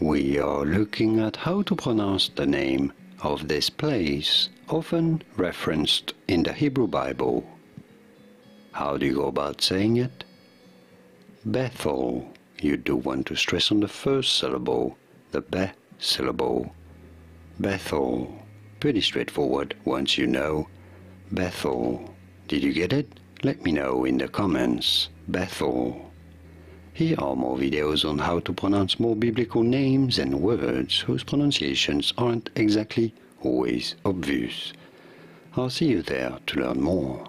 we are looking at how to pronounce the name of this place, often referenced in the Hebrew Bible. How do you go about saying it? Bethel. You do want to stress on the first syllable, the be syllable. Bethel. Pretty straightforward once you know. Bethel. Did you get it? Let me know in the comments. Bethel. Here are more videos on how to pronounce more biblical names and words whose pronunciations aren't exactly always obvious. I'll see you there to learn more.